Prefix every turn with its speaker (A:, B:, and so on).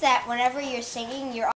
A: that whenever you're singing, you're